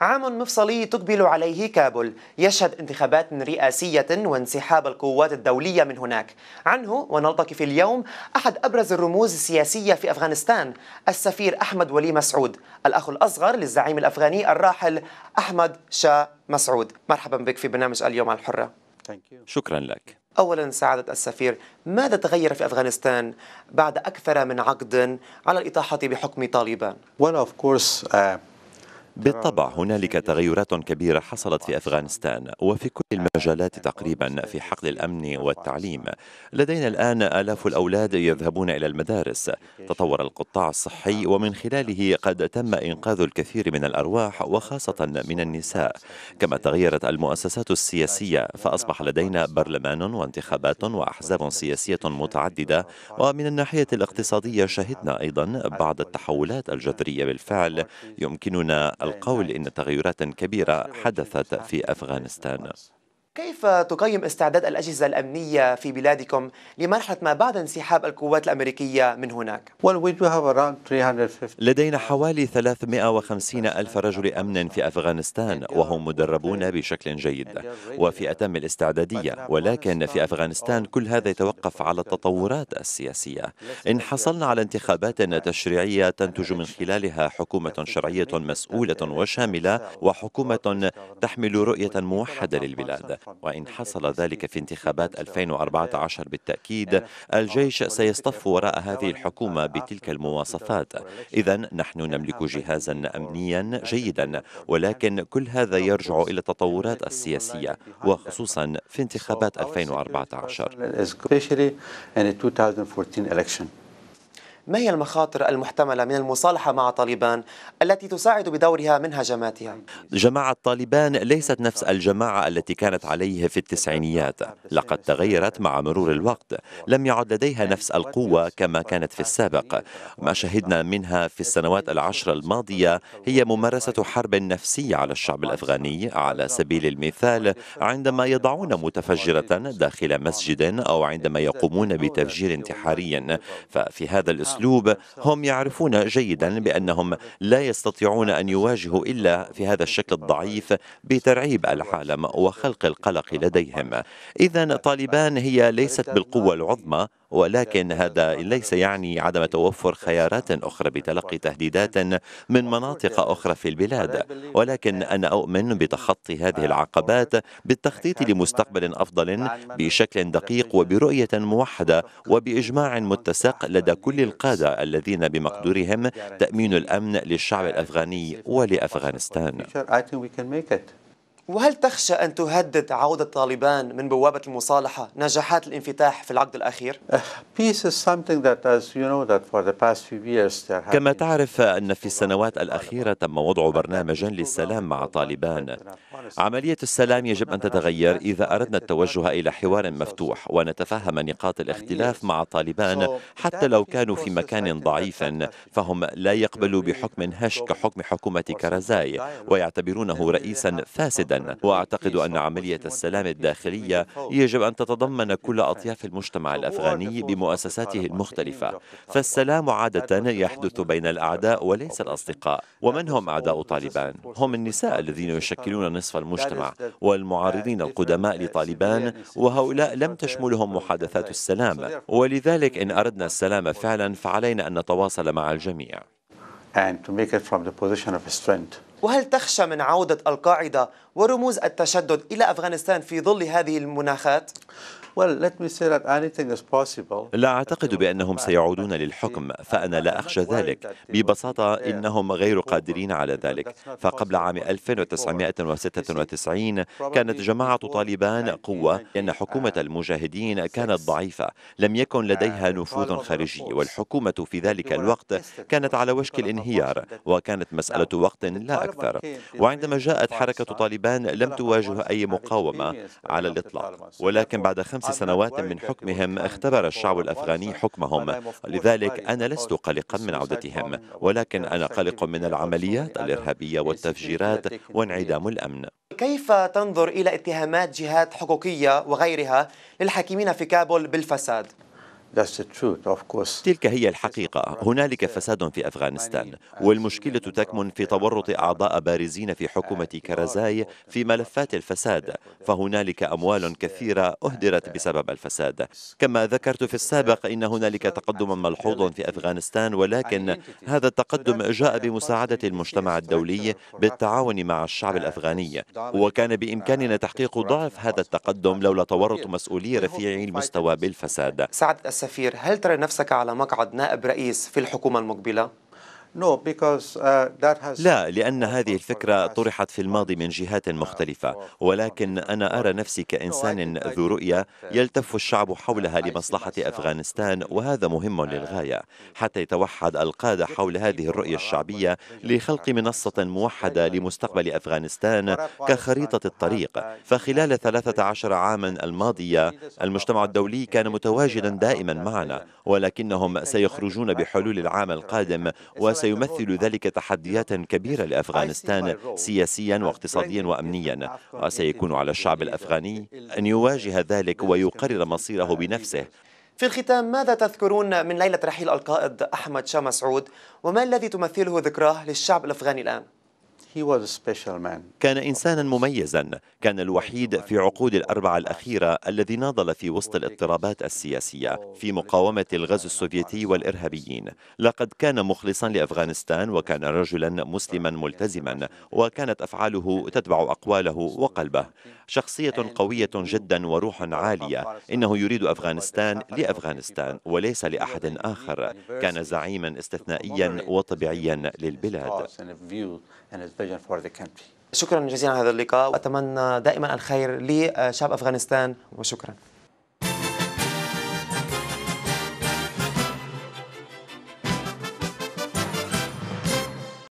عام مفصلي تقبل عليه كابول. يشهد انتخابات رئاسية وانسحاب القوات الدولية من هناك. عنه ونلتقي في اليوم أحد أبرز الرموز السياسية في أفغانستان السفير أحمد ولي مسعود الأخ الأصغر للزعيم الأفغاني الراحل أحمد شاه مسعود. مرحبا بك في برنامج اليوم على الحرة شكرا لك. أولا سعادة السفير ماذا تغير في أفغانستان بعد أكثر من عقد على الإطاحة بحكم طالبان؟ well, of course, uh... بالطبع هنالك تغيرات كبيرة حصلت في أفغانستان وفي كل المجالات تقريبا في حقل الأمن والتعليم. لدينا الآن آلاف الأولاد يذهبون إلى المدارس. تطور القطاع الصحي ومن خلاله قد تم إنقاذ الكثير من الأرواح وخاصة من النساء. كما تغيرت المؤسسات السياسية فأصبح لدينا برلمان وانتخابات وأحزاب سياسية متعددة. ومن الناحية الاقتصادية شهدنا أيضا بعض التحولات الجذرية بالفعل. يمكننا القول إن تغيرات كبيرة حدثت في أفغانستان. كيف تقيم استعداد الأجهزة الأمنية في بلادكم لمرحلة ما بعد انسحاب القوات الأمريكية من هناك؟ لدينا حوالي 350 ألف رجل أمن في أفغانستان وهم مدربون بشكل جيد وفي أتم الاستعدادية. ولكن في أفغانستان كل هذا يتوقف على التطورات السياسية. إن حصلنا على انتخابات تشريعية تنتج من خلالها حكومة شرعية مسؤولة وشاملة وحكومة تحمل رؤية موحدة للبلاد. وإن حصل ذلك في انتخابات 2014 بالتأكيد الجيش سيصطف وراء هذه الحكومة بتلك المواصفات. إذا نحن نملك جهازا أمنيا جيدا ولكن كل هذا يرجع إلى التطورات السياسية وخصوصا في انتخابات 2014 ما هي المخاطر المحتملة من المصالحة مع طالبان التي تساعد بدورها من هجماتها؟ جماعة طالبان ليست نفس الجماعة التي كانت عليه في التسعينيات. لقد تغيرت مع مرور الوقت. لم يعد لديها نفس القوة كما كانت في السابق. ما شهدنا منها في السنوات العشر الماضية هي ممارسة حرب نفسية على الشعب الأفغاني على سبيل المثال عندما يضعون متفجرة داخل مسجد أو عندما يقومون بتفجير انتحاري. ففي هذا الأسلوب الأسلوب هم يعرفون جيدا بأنهم لا يستطيعون أن يواجهوا إلا في هذا الشكل الضعيف بترعيب العالم وخلق القلق لديهم. إذا طالبان هي ليست بالقوة العظمى ولكن هذا ليس يعني عدم توفر خيارات أخرى بتلقي تهديدات من مناطق أخرى في البلاد. ولكن أنا أؤمن بتخطي هذه العقبات بالتخطيط لمستقبل أفضل بشكل دقيق وبرؤية موحدة وبإجماع متسق لدى كل القادة الذين بمقدورهم تأمين الأمن للشعب الأفغاني ولأفغانستان. وهل تخشى أن تهدد عودة طالبان من بوابة المصالحة نجاحات الانفتاح في العقد الأخير؟ كما تعرف أن في السنوات الأخيرة تم وضع برنامج للسلام مع طالبان عملية السلام يجب أن تتغير إذا أردنا التوجه إلى حوار مفتوح ونتفهم نقاط الاختلاف مع طالبان حتى لو كانوا في مكان ضعيف فهم لا يقبلوا بحكم هش كحكم حكومة كرزاي ويعتبرونه رئيسا فاسدا. وأعتقد أن عملية السلام الداخلية يجب أن تتضمن كل أطياف المجتمع الأفغاني بمؤسساته المختلفة. فالسلام عادة يحدث بين الأعداء وليس الأصدقاء. ومن هم أعداء طالبان؟ هم النساء الذين يشكلون نصف المجتمع والمعارضين القدماء لطالبان وهؤلاء لم تشملهم محادثات السلام ولذلك إن أردنا السلام فعلا فعلينا أن نتواصل مع الجميع. وهل تخشى من عودة القاعدة ورموز التشدد إلى أفغانستان في ظل هذه المناخات؟ لا أعتقد بأنهم سيعودون للحكم فأنا لا أخشى ذلك. ببساطة إنهم غير قادرين على ذلك. فقبل عام 1996 كانت جماعة طالبان قوة لأن حكومة المجاهدين كانت ضعيفة. لم يكن لديها نفوذ خارجي والحكومة في ذلك الوقت كانت على وشك الانهيار وكانت مسألة وقت لا أكثر. وعندما جاءت حركة طالبان لم تواجه أي مقاومة على الإطلاق. ولكن بعد خمس سنوات من حكمهم اختبر الشعب الأفغاني حكمهم لذلك أنا لست قلقا من عودتهم ولكن أنا قلق من العمليات الإرهابية والتفجيرات وانعدام الأمن كيف تنظر إلى اتهامات جهات حقوقية وغيرها للحاكمين في كابول بالفساد؟ تلك هي الحقيقة. هنالك فساد في أفغانستان والمشكلة تكمن في تورط أعضاء بارزين في حكومة كرزاي في ملفات الفساد فهنالك أموال كثيرة أهدرت بسبب الفساد. كما ذكرت في السابق إن هنالك تقدما ملحوظا في أفغانستان ولكن هذا التقدم جاء بمساعدة المجتمع الدولي بالتعاون مع الشعب الأفغاني. وكان بإمكاننا تحقيق ضعف هذا التقدم لولا تورط مسؤولي رفيعي المستوى بالفساد. السفير هل ترى نفسك على مقعد نائب رئيس في الحكومة المقبلة؟ Uh, لا لأن هذه الفكرة طرحت في الماضي من جهات مختلفة. ولكن أنا أرى نفسي كإنسان ذو رؤية يلتف الشعب حولها لمصلحة أفغانستان وهذا مهم للغاية. حتى يتوحد القادة حول هذه الرؤية الشعبية لخلق منصة موحدة لمستقبل أفغانستان كخريطة الطريق. فخلال 13 عاما الماضية المجتمع الدولي كان متواجدا دائما معنا. ولكنهم سيخرجون بحلول العام القادم. وسيمثل ذلك تحديات كبيرة لأفغانستان سياسيا واقتصاديا وأمنيا؟ وسيكون على الشعب الأفغاني أن يواجه ذلك ويقرر مصيره بنفسه. في الختام ماذا تذكرون من ليلة رحيل القائد أحمد شاه مسعود؟ وما الذي تمثله ذكراه للشعب الأفغاني الآن؟ كان إنسانا مميزا. كان الوحيد في عقود الأربعة الأخيرة الذي ناضل في وسط الاضطرابات السياسية في مقاومة الغزو السوفيتي والإرهابيين. لقد كان مخلصا لأفغانستان وكان رجلا مسلما ملتزما وكانت أفعاله تتبع أقواله وقلبه. شخصية قوية جدا وروح عالية. إنه يريد أفغانستان لأفغانستان وليس لأحد آخر. كان زعيما استثنائيا وطبيعيا للبلاد. شكرا جزيلا على هذا اللقاء وأتمنى دائما الخير لشعب أفغانستان وشكرا.